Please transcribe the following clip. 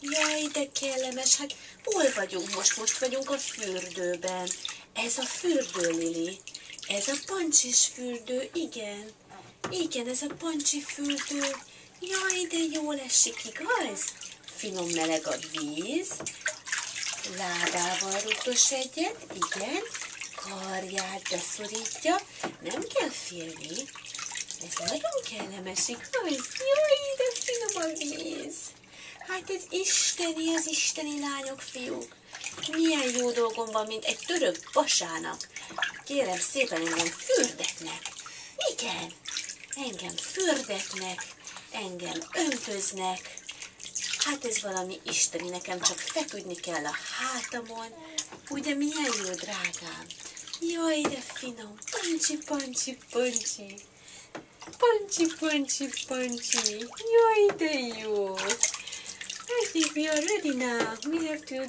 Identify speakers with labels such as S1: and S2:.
S1: Jaj, de kellemes, hát hol vagyunk most? Most vagyunk a fürdőben. Ez a fürdő, Lili. Ez a pancsis fürdő, igen. Igen, ez a pancsi fürdő. Jaj, de jól esik, igaz? Finom meleg a víz. Lábával rugdos egyet, igen. Karját beszorítja. Nem kell félni. Ez nagyon kellemes, igaz? Jaj, de finom a víz. Hát ez isteni, az isteni lányok, fiúk. Milyen jó dolgom van, mint egy török basának. Kérem szépen, engem fürdetnek. Igen, engem fürdetnek, engem öntöznek. Hát ez valami isteni, nekem csak feküdni kell a hátamon. Ugye milyen jó, drágám. Jaj, de finom. Pancsi, pancsi, pancsi. Pancsi, pancsi, pancsi. Jaj, de jó. We are ready now. We have to